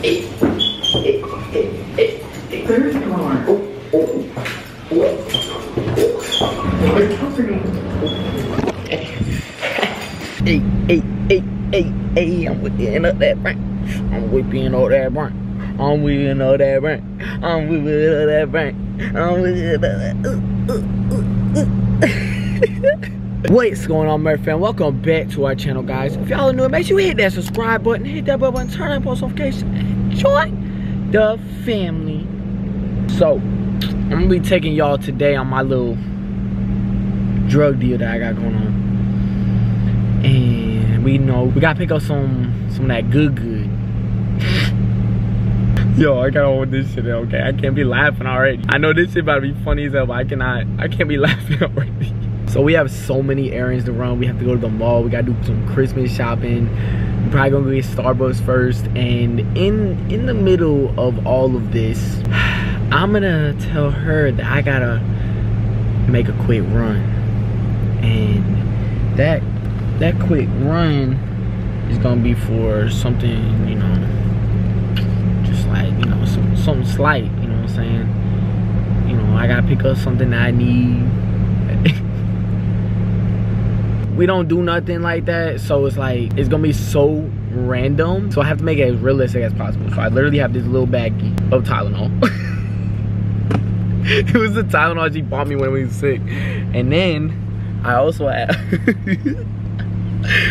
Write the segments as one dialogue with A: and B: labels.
A: Third floor. The company.
B: Hey, hey, hey, hey, hey, I'm whipping up that bank. I'm whipping up that bank. I'm whipping up that bank. I'm whipping up that bank. I'm whipping up that What's going on, Murph fan? Welcome back to our channel, guys. If y'all are new, make sure you hit that subscribe button, hit that bell button, turn on post notifications, join the family. So, I'm gonna be taking y'all today on my little drug deal that I got going on. And we know we gotta pick up some some of that good good. Yo, I gotta hold this shit okay? I can't be laughing already. I know this shit about to be funny as hell, but I cannot I can't be laughing already. So we have so many errands to run. We have to go to the mall. We gotta do some Christmas shopping. Probably gonna get Starbucks first. And in in the middle of all of this, I'm gonna tell her that I gotta make a quick run. And that that quick run is gonna be for something, you know, just like, you know, some something slight, you know what I'm saying? You know, I gotta pick up something that I need. We don't do nothing like that so it's like it's gonna be so random. So i have to make it as realistic as possible. So i literally have this little baggie of tylenol. It was the tylenol she bought me when we was sick. And then i also have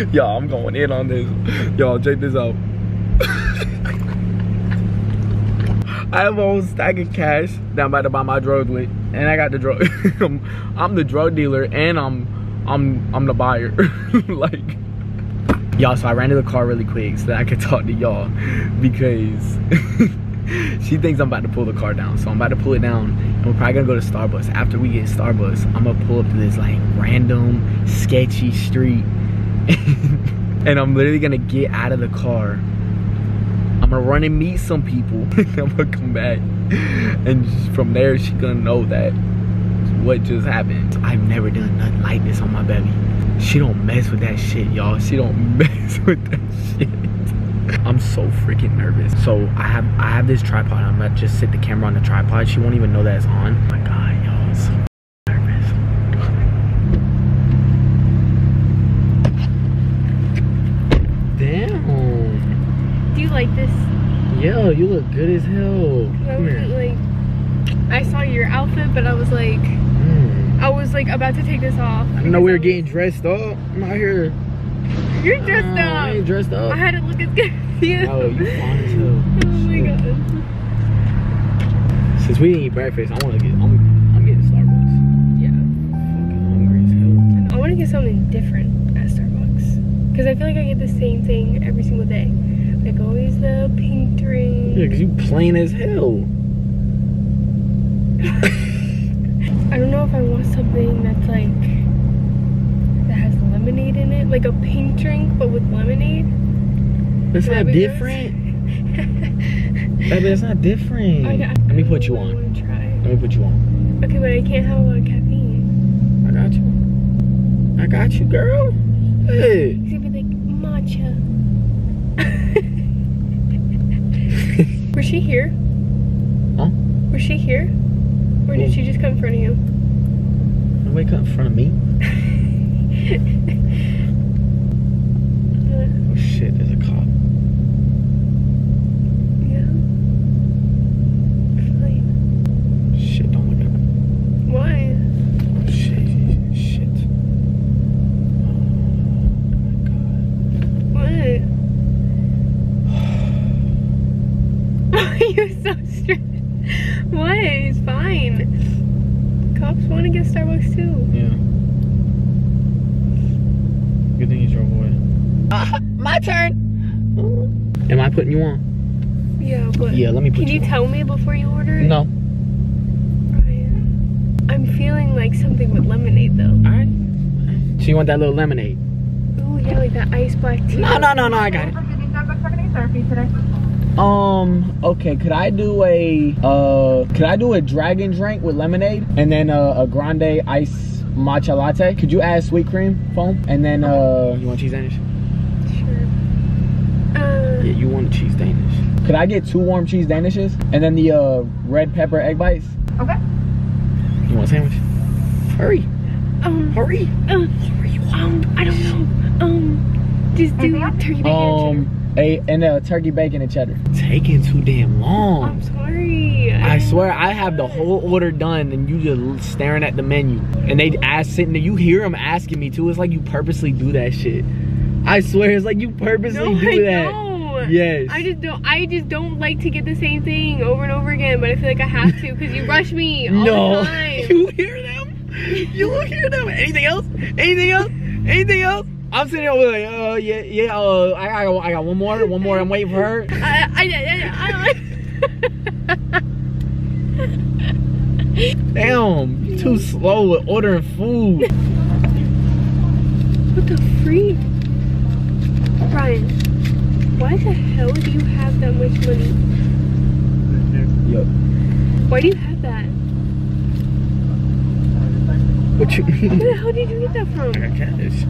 B: y'all i'm going in on this. Y'all check this out. I have a whole stack of cash that I'm about to buy my drugs with, and I got the drug. I'm, I'm the drug dealer, and I'm I'm I'm the buyer. like y'all, so I ran to the car really quick so that I could talk to y'all because she thinks I'm about to pull the car down. So I'm about to pull it down and we're probably gonna go to Starbucks. After we get Starbucks, I'm gonna pull up to this like random sketchy street and I'm literally gonna get out of the car. I'm gonna run and meet some people. I'm gonna come back and from there she gonna know that what just happened. I've never done nothing like this on my baby. She don't mess with that shit, y'all. She don't mess with that shit. I'm so freaking nervous. So I have I have this tripod. I'm gonna just sit the camera on the tripod. She won't even know that it's on. Oh my god, y'all, so nervous. Damn.
C: Do you like this?
B: Yo, you look good as hell.
C: I was
B: here.
C: like, I saw your outfit, but I was like. I was like about to take this off.
B: I know we were
C: because
B: getting dressed up. I'm out here.
C: You're dressed
B: Uh, I ain't dressed up.
C: I had to look as good as you.
B: Oh, you fine as hell.
C: Oh my god.
B: Since we didn't eat breakfast, I want to get. I'm, I'm getting Starbucks.
C: Yeah.
B: Fucking hungry as hell.
C: I want to get something different at Starbucks. Because I feel like I get the same thing every single day. Like always the pink drink.
B: Yeah, cause you plain as hell.
C: I if I want something that's like that has lemonade in it, like a pink drink but with lemonade. That
B: not different. Baby, that's not different.
C: I- I
B: Let me put you on. Let me put you on.
C: Okay, but I can't have a lot of caffeine.
B: I got you. I got you, girl. Hey.
C: It's gonna be like matcha. Was she here?
B: Huh?
C: Was she here? Or did she just come in front of you?
B: Nobody up in front of me. Oh shit, there's a cop.
C: yeah. Fine.
B: Shit, don't look at me.
C: Why?
B: Oh shit, shit. Oh my god.
C: What? Why are you so stressed? What? It's fine. Cops want to get Starbucks too.
B: Yeah. Good thing you drove away. my turn. Am I putting you on?
C: Yeah, but
B: Yeah, let me put
C: can
B: you
C: you
B: on.
C: tell me before you order it?
B: No.
C: Ryan, I'm feeling like something with lemonade though.
B: Alright. So you want that little lemonade?
C: Oh yeah, like that ice black tea.
B: No, no, no, no, I got it. Um, okay, could I do a uh could I do a dragon drink with lemonade and then uh, a grande ice matcha latte? Could you add sweet cream foam? And then uh you want cheese Danish?
C: Sure.
B: Yeah, you want a cheese Danish. Could I get two warm cheese danishes and then the uh, red pepper egg bites?
C: Okay.
B: You want a sandwich? Hurry,
C: Um,
B: hurry.
C: um, um, I don't know. Um, just do turkey bacon and
B: Um, a and a turkey bacon and cheddar. Taking too damn long.
C: I'm sorry.
B: I swear I have the whole order done and you just staring at the menu. And they ask sitting there, you hear them asking me too. It's like you purposely do that shit. I swear it's like you purposely
C: No,
B: do
C: I
B: that.
C: don't.
B: Yes.
C: I just don't. I just don't like to get the same thing over and over again. But I feel like I have to because you rush me all
B: no.
C: the time.
B: You hear them? You hear them? Anything else? Anything else? Anything else? I'm sitting there like, uh, yeah, yeah, uh, I, I, got- I got one more, one more. I'm waiting for her.
C: I, I, I, I,
B: Damn, you too slow with ordering food.
C: what the freak, Ryan? Why the hell do you have that much money?
B: Yo,
C: Why do you have that?
B: what you
C: Where
B: mean?
C: the hell did you get that from?
B: I got cash.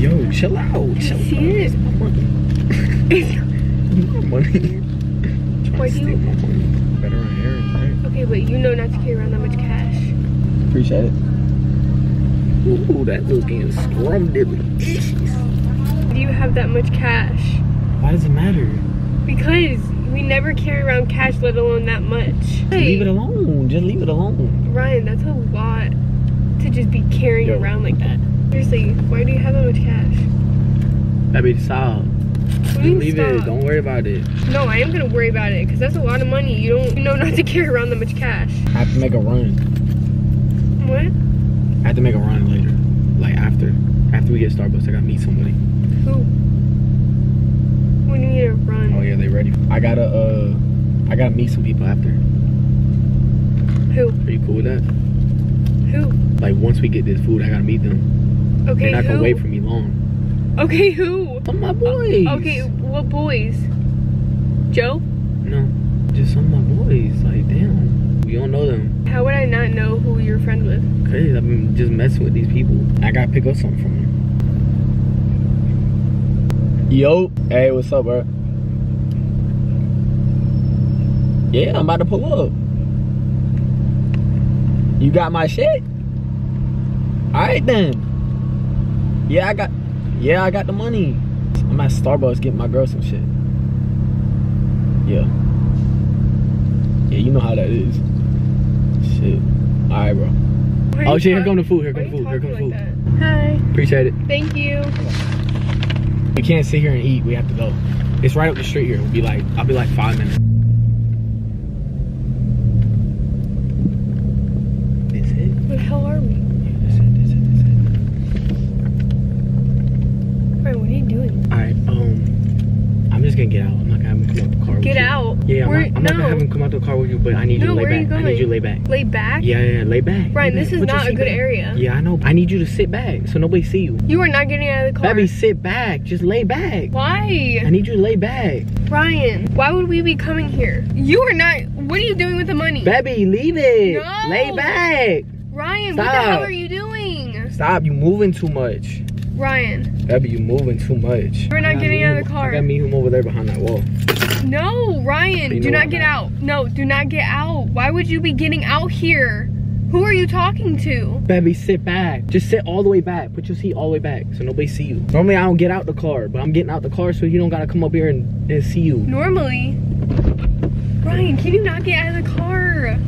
B: Yo, chill out. Chill
C: See
B: out.
C: it?
B: It's my money. my money.
C: Why do you-
B: my money. Better on errands, right?
C: okay, but you know not to carry around that much cash.
B: Appreciate it. Ooh, that looking scrumptious.
C: Why do you have that much cash?
B: Why does it matter?
C: Because we never carry around cash, let alone that much.
B: Leave it alone. Just leave it alone.
C: Ryan, that's a lot to just be carrying
B: Yo.
C: around like that. Seriously, why do you have that much cash?
B: Baby, stop.
C: What
B: Just
C: do you mean
B: leave it.
C: stop?
B: Don't worry about it.
C: No, I am gonna worry about it because that's a lot of money. You don't you know not to carry around that much cash.
B: I have to make a run.
C: What?
B: I have to make a run later. Like after. After we get Starbucks, I gotta meet somebody.
C: Who? When you need to run.
B: Oh yeah, they ready. I gotta uh I gotta meet some people after.
C: Who?
B: Are you cool with that?
C: Who?
B: Like once we get this food, I gotta meet them.
C: Okay,
B: They're not
C: who?
B: gonna wait for me long.
C: Okay, who?
B: Some of my boys.
C: Okay, what boys? Joe?
B: No, just some of my boys. Like damn, we don't know them.
C: How would I not know who you're friends with?
B: Crazy. I've been just messing with these people. I gotta pick up something from them. Yo, hey, what's up, bro? Yeah, I'm about to pull up. You got my shit? Alright then. Yeah, I got yeah, I got the money. I'm at Starbucks getting my girl some shit. Yeah. Yeah, you know how that is. Shit. Alright, bro. Oh
C: you
B: shit, here
C: talk-
B: come the food, here
C: why
B: come
C: are you
B: food, here come
C: talking
B: food.
C: like? Hi.
B: Appreciate it.
C: Thank you.
B: We can't sit here and eat. We have to go. It's right up the street here. We'll be like, I'll be like five minutes. This it?
C: Where the hell are we?
B: Yeah, this it, this it, this
C: Ryan, what are you doing?
B: it. Alright, um, I'm just gonna get out. I'm not gonna have him come out the car with
C: Get out.
B: Yeah, I'm, not, I'm not
C: no.
B: gonna have him come out the car with you, but I need you
C: No,
B: to lay
C: where are you
B: back. I need you to lay back.
C: Lay back?
B: Yeah, yeah, lay back.
C: Ryan,
B: Lay
C: this
B: back.
C: is
B: Put
C: not a good
B: back.
C: area.
B: Yeah, I know. I need you to sit back so nobody see you.
C: You are not getting out of the car.
B: Baby, sit back. Just lay back.
C: Why?
B: I need you to lay back.
C: Ryan, why would we be coming here? You are not. What are you doing with the money?
B: Baby, leave it.
C: No.
B: Lay back.
C: Ryan, what the hell are you doing?
B: Stop, you moving too much.
C: Ryan,
B: Baby, you moving too much.
C: We're not getting out of the car.
B: I got me him over there behind that wall.
C: no, Ryan, do not
B: I'm
C: get
B: not.
C: out. No, do not get out. Why would you be getting out here? Who are you talking to?
B: Baby, sit back. Just sit all the way back. Put your seat all the way back so nobody see you. Normally, I don't get out the car, but I'm getting out the car so you don't gotta come up here and, and see you.
C: Normally. Ryan, can you not get out of the car?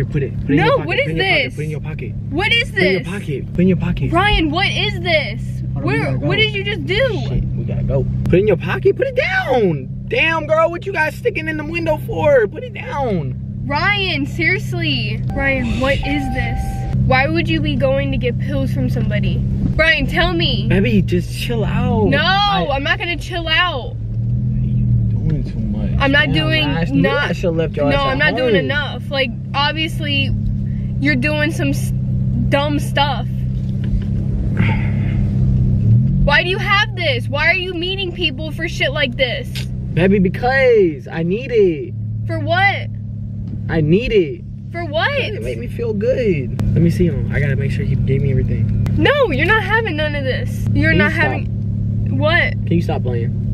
B: Here, put it. Put it
C: No.
B: Put
C: is
B: it in your pocket.
C: this?
B: Put it in your pocket.
C: What is
B: this? Put in your pocket. Put in your pocket.
C: Ryan, what is this?
B: Hold on, we
C: Where? What did you just do?
B: Shit, we gotta go. Put it in your pocket. Put it down. Damn, girl, what you guys sticking in the window for? Put it down.
C: Ryan, seriously. Ryan, what is this? Why would you be going to get pills from somebody? Ryan, tell me.
B: Baby, just chill out.
C: No,
B: I-
C: I'm not gonna chill out.
B: Doing too much.
C: I'm not doing not-
B: I should your
C: No, I'm not doing enough. Like, obviously, you're doing some dumb stuff. Why do you have this? Why are you meeting people for shit like this?
B: Baby, because I need it.
C: For what?
B: I need it.
C: For what?
B: It made me feel good. Let me see him. I gotta make sure he gave me everything.
C: No, you're not having none of this. You're
B: Can
C: not
B: you
C: having. What?
B: Can you stop playing?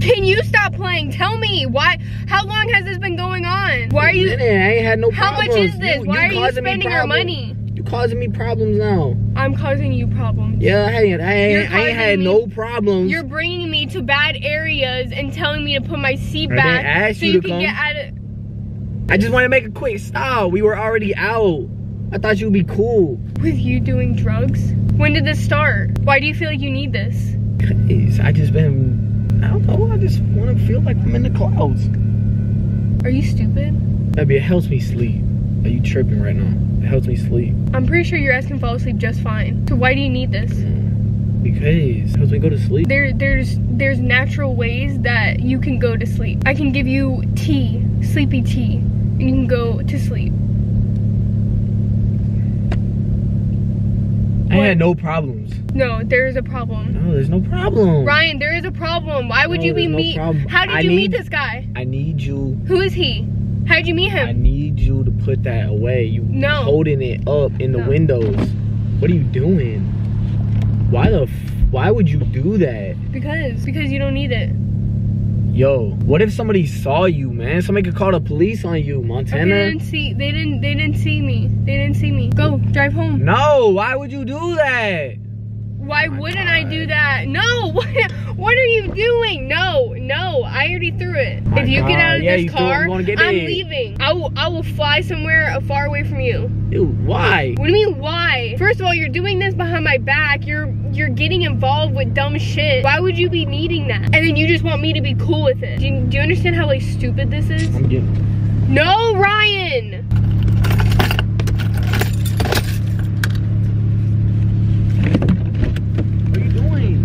C: Can you stop playing? Tell me why. How long has this been going on? Why are you?
B: I ain't had no problems.
C: How much is this?
B: You-
C: Why are you spending our money?
B: You causing me problems now.
C: I'm causing you problems.
B: Yeah, I ain't, I ain't, I ain't had
C: me-
B: no problems.
C: You're bringing me to bad areas and telling me to put my seat
B: I
C: back so
B: you
C: you can
B: come.
C: get out of.
B: I just want to make a quick stop. We were already out. I thought you'd be cool.
C: With you doing drugs? When did this start? Why do you feel like you need this?
B: I just been, I don't know. I just want to feel like I'm in the clouds.
C: Are you stupid?
B: Baby, it helps me sleep. Are you tripping right now? It helps me sleep.
C: I'm pretty sure your ass can fall asleep just fine. So why do you need this? Mm.
B: Because it helps me go to sleep.
C: There, there's, there's natural ways that you can go to sleep. I can give you tea, sleepy tea, and you can go to sleep.
B: Had no problems.
C: No, there is a problem.
B: No, there's no problem.
C: Ryan, there is a problem. Why would
B: No,
C: you be
B: no
C: meet?
B: problem.
C: How did
B: I
C: you meet this guy?
B: I need you.
C: Who is he? How did you meet him?
B: I need you to put that away. You
C: No.
B: holding it up in the
C: No.
B: windows. What are you doing? Why the? F- why would you do that?
C: Because because you don't need it.
B: Yo, what if somebody saw you, man? Somebody could call the police on you, Montana.
C: They didn't see. They didn't. They didn't see me. They didn't see me. Go drive home.
B: No, why would you do that?
C: Why
B: my
C: wouldn't I do that? No. What? What are you doing? No. No. I already threw it.
B: My
C: if you get out of
B: yeah,
C: this
B: you threw it.
C: car,
B: I'm gonna get
C: I'm
B: it.
C: leaving. I will. I will fly somewhere far away from you.
B: Dude, why?
C: What do you mean? Why? First of all, you're doing this behind my back. You're you're getting involved with dumb shit. Why would you be needing that? And then you just want me to be cool with it. Do you, do you understand how like stupid this is?
B: I'm getting.
C: No, Ryan.
B: What are you doing?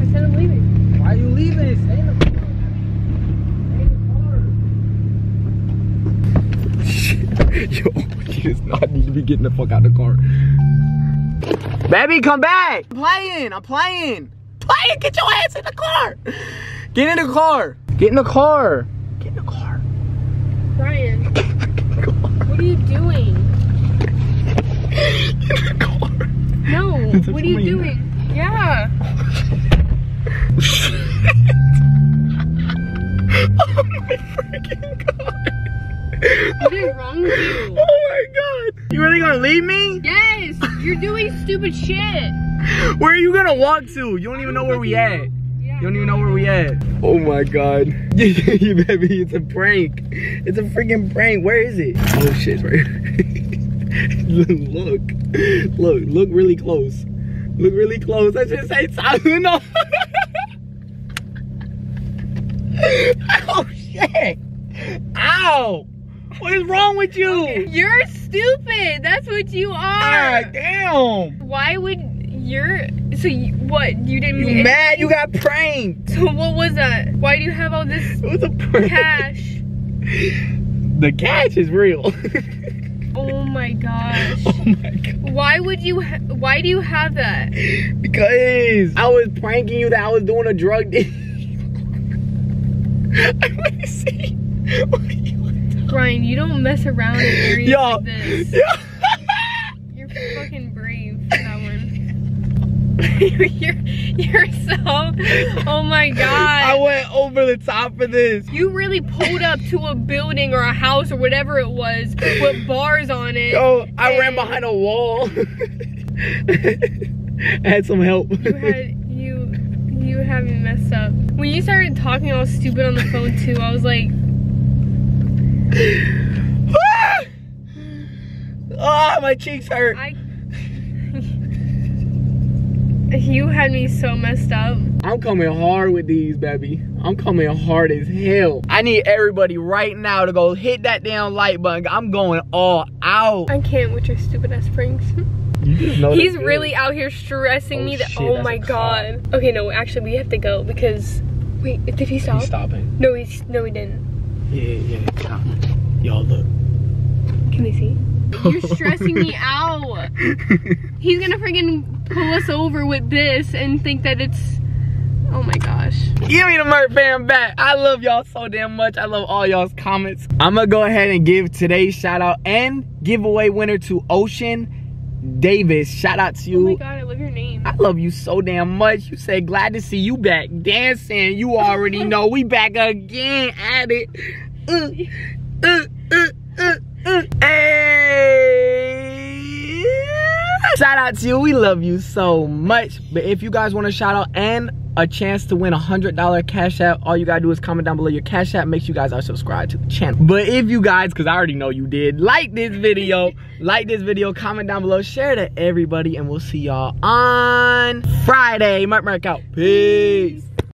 C: I said I'm leaving.
B: Why are you leaving? Stay in the car. Stay in the car. Yo, she does not need to be getting the fuck out of the car. Baby, come back. I'm playing. I'm playing. Playing. Get your ass in the car. Get in the car. Get in the car. Get in the car.
C: Ryan, what are you doing?
B: Get in the car.
C: No, what are you doing? Yeah. You
B: gonna leave me?
C: Yes, you're doing stupid shit.
B: Where are you gonna walk to? You don't even know where we at. You don't even know where we at. Oh my god. you baby, it's a prank. It's a freaking prank. Where is it? Oh shit, it's right here. look. Look, look really close. Look really close. I just say something. No. oh shit. Ow. What is wrong with you?
C: You're stupid. That's what you
B: Ah,
C: are.
B: damn.
C: Why would you're so you, what? You didn't
B: You mad you got pranked.
C: So what was that? Why do you have all this
B: It was a prank.
C: cash?
B: The cash is real.
C: Oh my gosh.
B: oh my god.
C: Why would you? Ha- why do you have that?
B: Because I was pranking you that I was doing a drug deal. I want to see. What you.
C: Ryan, you don't mess around in areas
B: Yo.
C: like this.
B: Yo.
C: You're fucking brave for that one. you're you're so. Oh my god.
B: I went over the top for this.
C: You really pulled up to a building or a house or whatever it was with bars on it.
B: Yo, I ran behind a wall. I had some help.
C: You had you you had me messed up. When you started talking all stupid on the phone too, I was like,
B: ah, my cheeks hurt.
C: I. you had me so messed up.
B: I'm coming hard with these, baby. I'm coming hard as hell. I need everybody right now to go hit that damn like button. I'm going all out.
C: I can't with your stupid ass pranks.
B: You
C: He's really out here stressing
B: Oh,
C: me. That
B: shit,
C: oh my god. Okay, no, actually we have to go because. Wait, did he stop?
B: He's stopping.
C: No, he's no, he didn't.
B: Yeah, yeah, stop. Y'all look.
C: Can they see? You're stressing me out. He's gonna freaking pull us over with this and think that it's Oh my gosh.
B: Give me the Mert fam back. I love y'all so damn much. I love all y'all's comments. I'm gonna go ahead and give today's shout out and giveaway winner to Ocean Davis. Shout out to
C: Oh my
B: you.
C: god, I love your name.
B: I love you so damn much. You said glad to see you back dancing. You already know we back again at it. Uh, uh, uh, uh, uh. Hey. Shout out to you. We love you so much. But if you guys want to shout out and a chance to win a hundred dollar cash app, all you gotta do is comment down below your cash app. Make sure you guys are subscribed to the channel. But if you guys, because I already know you did, like this video, like this video, comment down below, share to everybody, and we'll see y'all on Friday. Mark Mark out. Peace.